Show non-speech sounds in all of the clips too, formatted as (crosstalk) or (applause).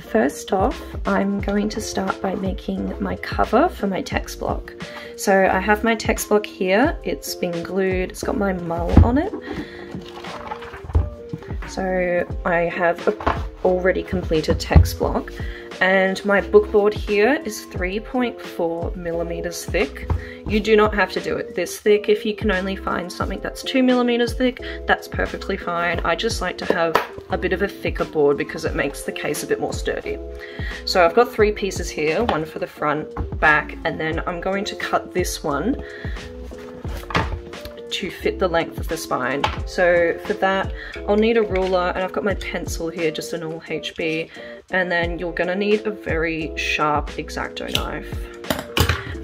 First off, I'm going to start by making my cover for my text block. So I have my text block here, it's been glued, it's got my mull on it. So I have already completed text block and my bookboard here is 3.4 millimeters thick. You do not have to do it this thick. If you can only find something that's two millimeters thick, that's perfectly fine. I just like to have a bit of a thicker board because it makes the case a bit more sturdy. So I've got three pieces here, one for the front, back, and then I'm going to cut this one to fit the length of the spine. So for that, I'll need a ruler and I've got my pencil here, just a normal HB. And then you're gonna need a very sharp X-Acto knife.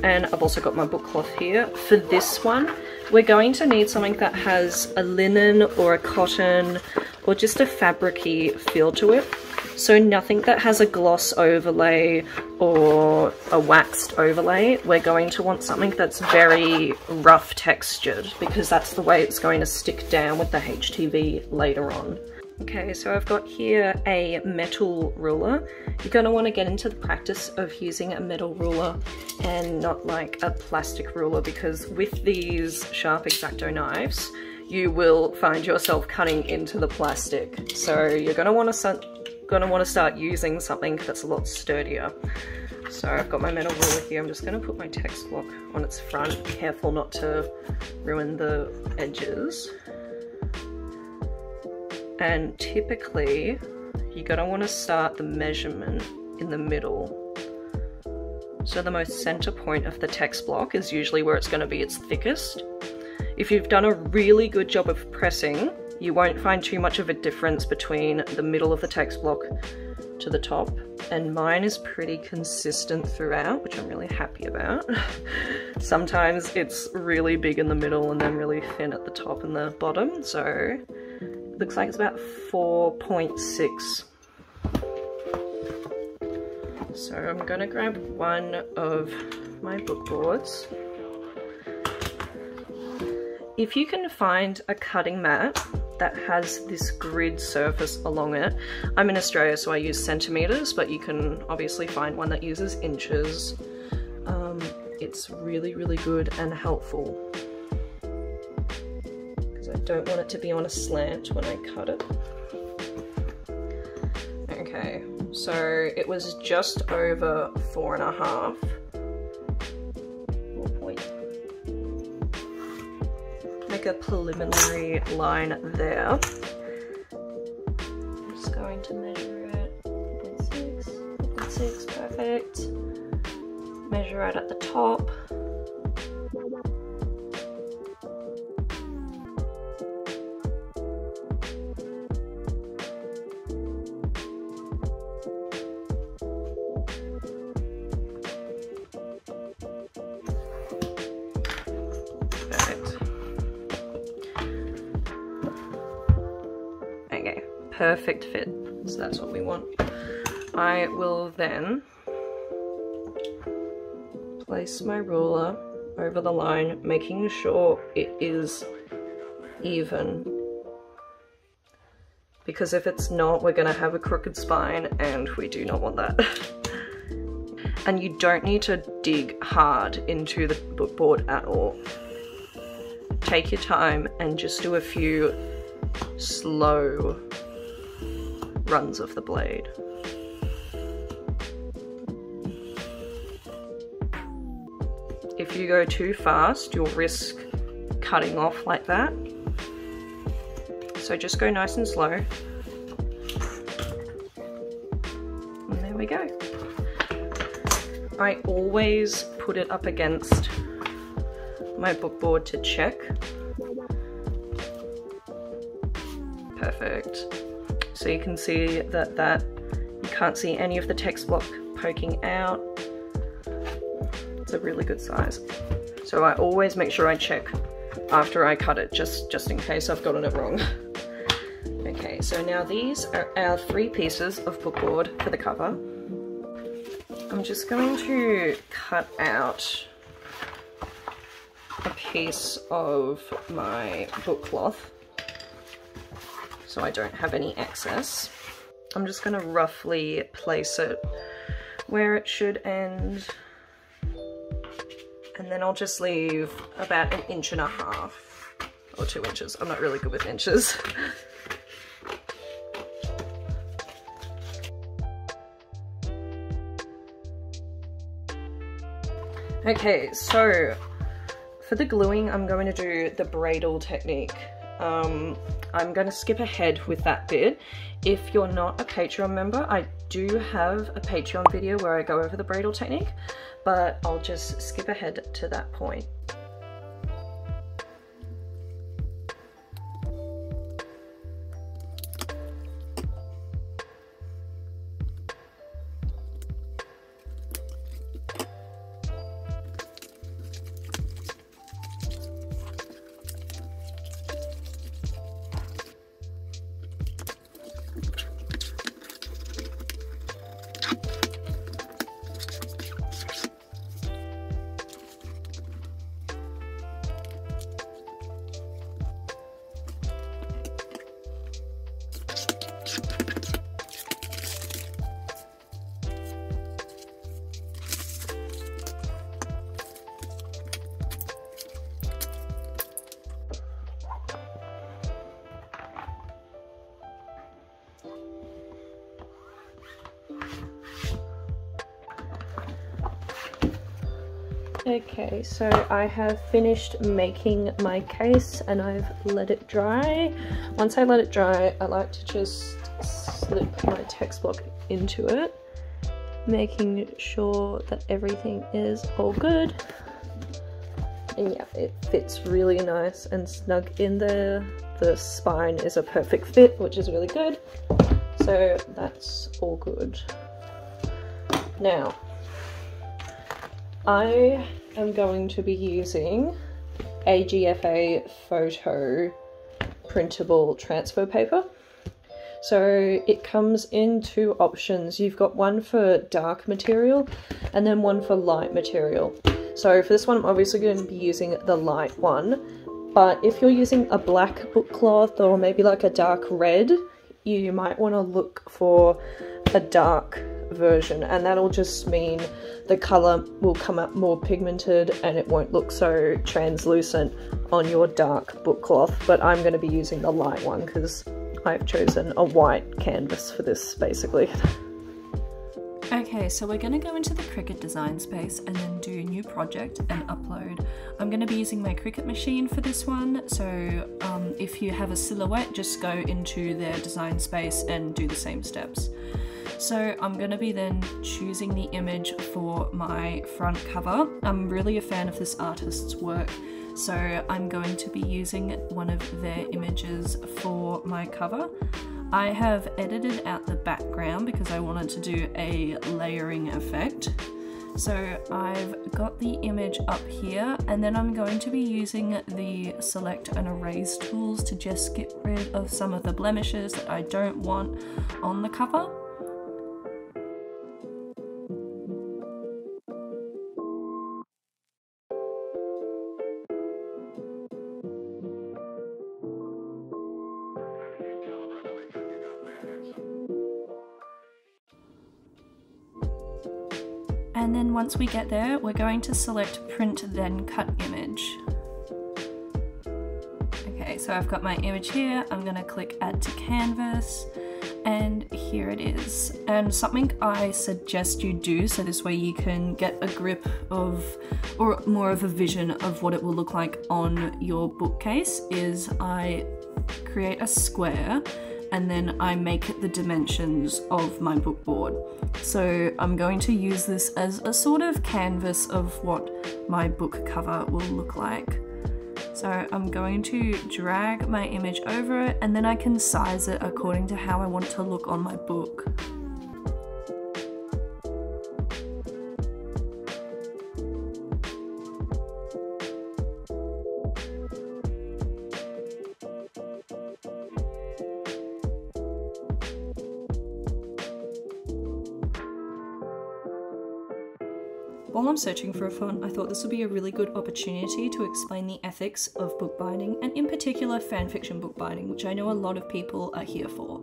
And I've also got my book cloth here. For this one, we're going to need something that has a linen or a cotton or just a fabricy feel to it. So nothing that has a gloss overlay or a waxed overlay. We're going to want something that's very rough textured because that's the way it's going to stick down with the HTV later on. Okay, so I've got here a metal ruler. You're going to want to get into the practice of using a metal ruler and not like a plastic ruler because with these sharp X-Acto knives, you will find yourself cutting into the plastic. So you're going to want to gonna want to start using something that's a lot sturdier. So I've got my metal ruler here. I'm just going to put my text block on its front. Careful not to ruin the edges. And typically, you're going to want to start the measurement in the middle. So the most center point of the text block is usually where it's going to be its thickest. If you've done a really good job of pressing, you won't find too much of a difference between the middle of the text block to the top and mine is pretty consistent throughout which I'm really happy about. (laughs) Sometimes it's really big in the middle and then really thin at the top and the bottom so looks like it's about 4.6 so I'm gonna grab one of my book boards if you can find a cutting mat that has this grid surface along it. I'm in Australia so I use centimeters but you can obviously find one that uses inches. Um, it's really really good and helpful don't want it to be on a slant when I cut it. Okay, so it was just over four and a half Make a preliminary line there. I'm just going to measure it. 0.6, 0.6, perfect. Measure it at the top. Perfect fit. So that's what we want. I will then place my ruler over the line, making sure it is even. Because if it's not, we're gonna have a crooked spine and we do not want that. (laughs) and you don't need to dig hard into the bookboard at all. Take your time and just do a few slow runs of the blade. If you go too fast, you'll risk cutting off like that. So just go nice and slow. And there we go. I always put it up against my bookboard to check. Perfect. So you can see that that you can't see any of the text block poking out. It's a really good size. So I always make sure I check after I cut it, just, just in case I've gotten it wrong. (laughs) okay, so now these are our three pieces of bookboard for the cover. I'm just going to cut out a piece of my book cloth so I don't have any excess. I'm just gonna roughly place it where it should end. And then I'll just leave about an inch and a half or two inches. I'm not really good with inches. (laughs) Okay, so for the gluing, I'm going to do the Bradel technique. Um, I'm going to skip ahead with that bit. If you're not a Patreon member, I do have a Patreon video where I go over the Bradel technique, but I'll just skip ahead to that point. Okay, so I have finished making my case and I've let it dry. Once I let it dry, I like to just slip my text block into it, making sure that everything is all good. And yeah, it fits really nice and snug in there. The spine is a perfect fit, which is really good. So that's all good. Now, I am going to be using AGFA photo printable transfer paper. So it comes in two options. You've got one for dark material and then one for light material. So for this one, I'm obviously going to be using the light one, but if you're using a black book cloth or maybe like a dark red, you might want to look for a dark version and that'll just mean the color will come up more pigmented and it won't look so translucent on your dark book cloth but I'm going to be using the light one because I've chosen a white canvas for this basically. Okay, so we're going to go into the Cricut design space and then do a new project and upload. I'm going to be using my Cricut machine for this one, so um, if you have a silhouette, just go into their design space and do the same steps. So I'm going to be then choosing the image for my front cover. I'm really a fan of this artist's work, so I'm going to be using one of their images for my cover. I have edited out the background because I wanted to do a layering effect. So I've got the image up here and then I'm going to be using the select and erase tools to just get rid of some of the blemishes that I don't want on the cover. Once we get there, we're going to select print then cut image. Okay, so I've got my image here. I'm gonna click add to canvas and here it is. And something I suggest you do so this way you can get a grip of or more of a vision of what it will look like on your bookcase is I create a square and then I make it the dimensions of my book board. So I'm going to use this as a sort of canvas of what my book cover will look like. So I'm going to drag my image over it and then I can size it according to how I want to look on my book. Searching for a font, I thought this would be a really good opportunity to explain the ethics of bookbinding, and in particular fanfiction bookbinding, which I know a lot of people are here for.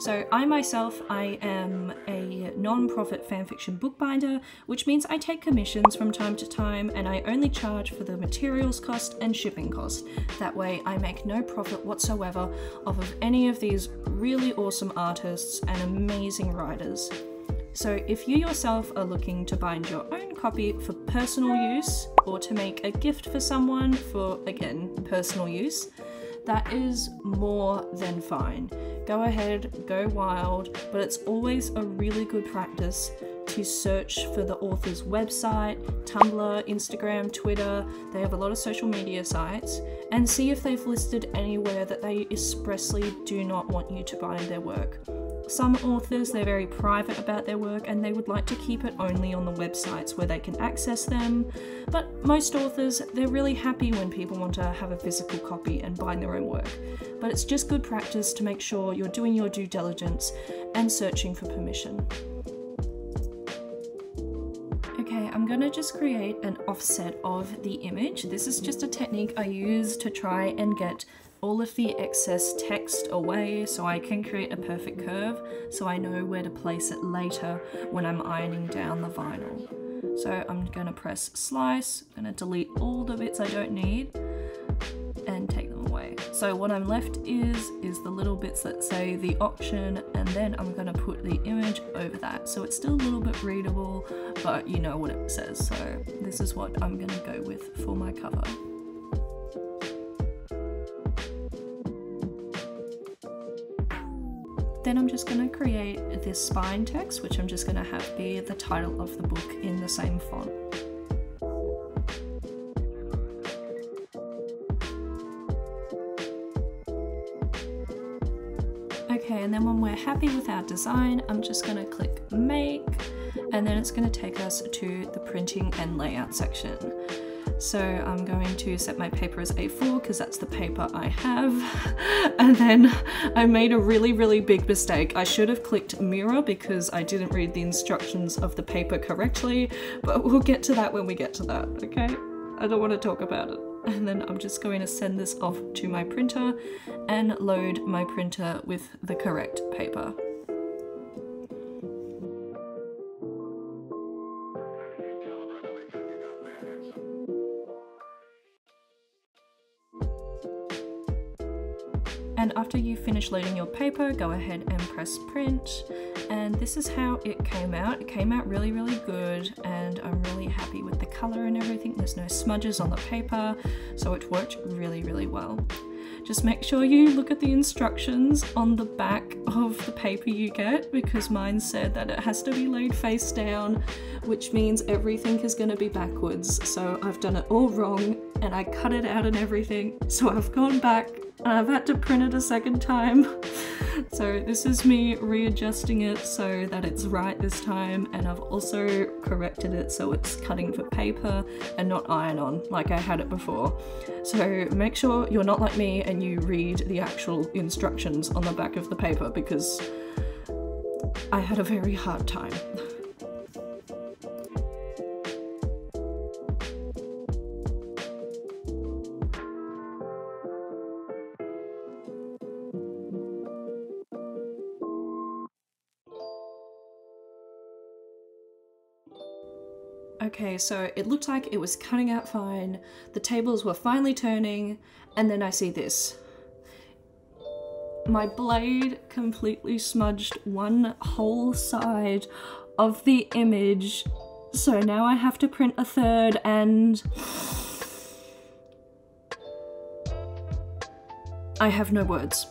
So I myself, I am a non-profit fanfiction bookbinder, which means I take commissions from time to time and I only charge for the materials cost and shipping cost. That way I make no profit whatsoever off of any of these really awesome artists and amazing writers. So if you yourself are looking to bind your own copy for personal use or to make a gift for someone for, again, personal use, that is more than fine. Go ahead, go wild, but it's always a really good practice to search for the author's website, Tumblr, Instagram, Twitter, they have a lot of social media sites, and see if they've listed anywhere that they expressly do not want you to buy their work. Some authors, they're very private about their work and they would like to keep it only on the websites where they can access them. But most authors, they're really happy when people want to have a physical copy and buy their own work. But it's just good practice to make sure you're doing your due diligence and searching for permission. I'm gonna just create an offset of the image. This is just a technique I use to try and get all of the excess text away so I can create a perfect curve so I know where to place it later when I'm ironing down the vinyl. So I'm going to press slice, I'm going to delete all the bits I don't need and take. So what I'm left is, is the little bits that say the Auction and then I'm to put the image over that. So it's still a little bit readable, but you know what it says. So this is what I'm to go with for my cover. Then I'm just going to create this spine text, which I'm just going to have be the title of the book in the same font. Okay, and then when we're happy with our design, I'm just going to click make, and then it's going to take us to the printing and layout section. So I'm going to set my paper as A4 because that's the paper I have. (laughs) and then I made a really, really big mistake. I should have clicked mirror because I didn't read the instructions of the paper correctly, but we'll get to that when we get to that, okay? I don't want to talk about it. And then I'm just going to send this off to my printer and load my printer with the correct paper. And after you finish loading your paper, go ahead and press print. And this is how it came out. It came out really, really good and I'm really happy with the color and everything. There's no smudges on the paper, so it worked really, really well. Just make sure you look at the instructions on the back of the paper you get because mine said that it has to be laid face down, which means everything is going to be backwards. So I've done it all wrong and I cut it out and everything. So I've gone back I've had to print it a second time. (laughs) so this is me readjusting it so that it's right this time and I've also corrected it so it's cutting for paper and not iron on like I had it before. So make sure you're not like me and you read the actual instructions on the back of the paper because I had a very hard time. (laughs) Okay, so it looked like it was cutting out fine, the tables were finally turning, and then I see this. My blade completely smudged one whole side of the image, so now I have to print a third and... I have no words.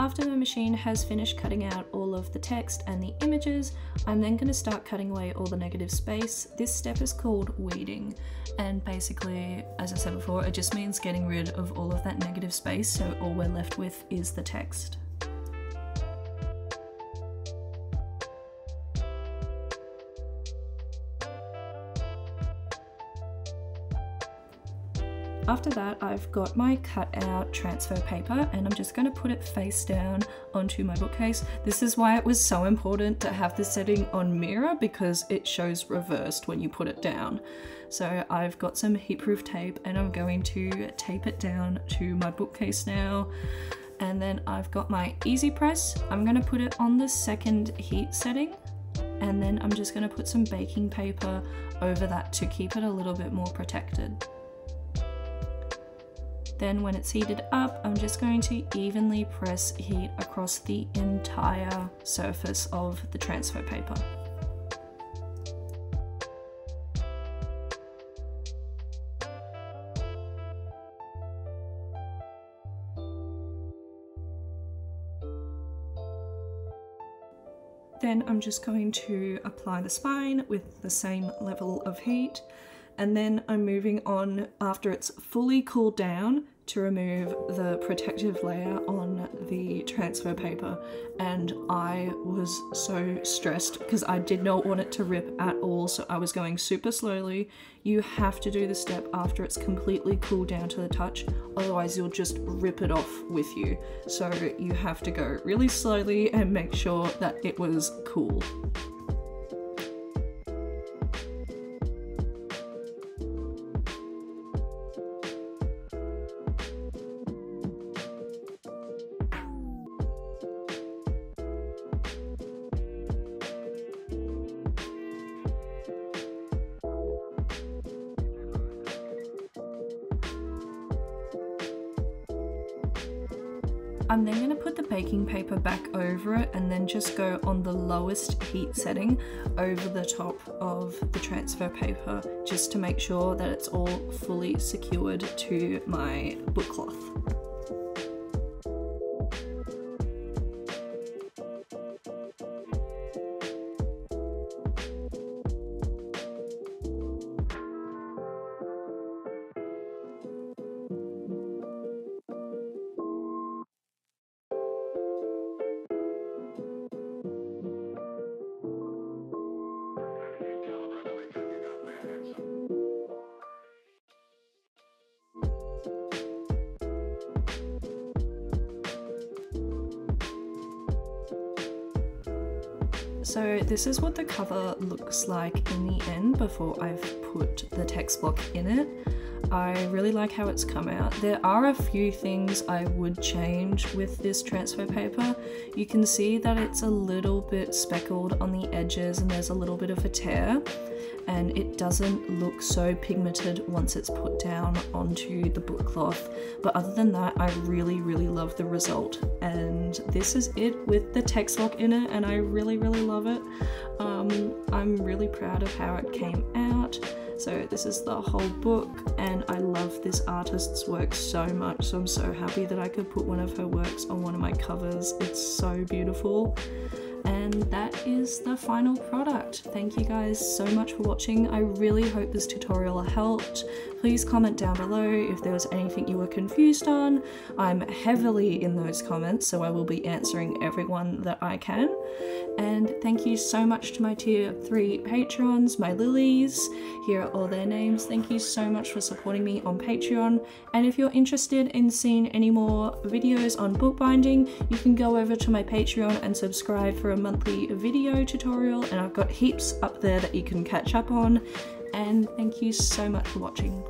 After the machine has finished cutting out all of the text and the images, I'm then going to start cutting away all the negative space. This step is called weeding, and basically, as I said before, it just means getting rid of all of that negative space, so all we're left with is the text. After that, I've got my cut out transfer paper and I'm just going to put it face down onto my bookcase. This is why it was so important to have the setting on mirror because it shows reversed when you put it down. So I've got some heat proof tape and I'm going to tape it down to my bookcase now. And then I've got my easy press. I'm going to put it on the second heat setting and then I'm just going to put some baking paper over that to keep it a little bit more protected. Then when it's heated up, I'm just going to evenly press heat across the entire surface of the transfer paper. Then I'm just going to apply the spine with the same level of heat and then I'm moving on after it's fully cooled down to remove the protective layer on the transfer paper and I was so stressed because I did not want it to rip at all so I was going super slowly. You have to do the step after it's completely cooled down to the touch otherwise you'll just rip it off with you. So you have to go really slowly and make sure that it was cool. I'm then going to put the baking paper back over it and then just go on the lowest heat setting over the top of the transfer paper just to make sure that it's all fully secured to my book cloth. So this is what the cover looks like in the end before I've put the text block in it. I really like how it's come out. There are a few things I would change with this transfer paper. You can see that it's a little bit speckled on the edges and there's a little bit of a tear and it doesn't look so pigmented once it's put down onto the book cloth. But other than that, I really, really love the result. And this is it with the text block in it and I really, really love it. Um, I'm really proud of how it came out. So this is the whole book and I love this artist's work so much so I'm so happy that I could put one of her works on one of my covers. It's so beautiful and that is the final product. Thank you guys so much for watching. I really hope this tutorial helped. Please comment down below if there was anything you were confused on. I'm heavily in those comments, so I will be answering everyone that I can. And thank you so much to my tier 3 patrons, my lilies. Here are all their names. Thank you so much for supporting me on Patreon. And if you're interested in seeing any more videos on bookbinding, you can go over to my Patreon and subscribe for a monthly video tutorial. And I've got heaps up there that you can catch up on. And thank you so much for watching.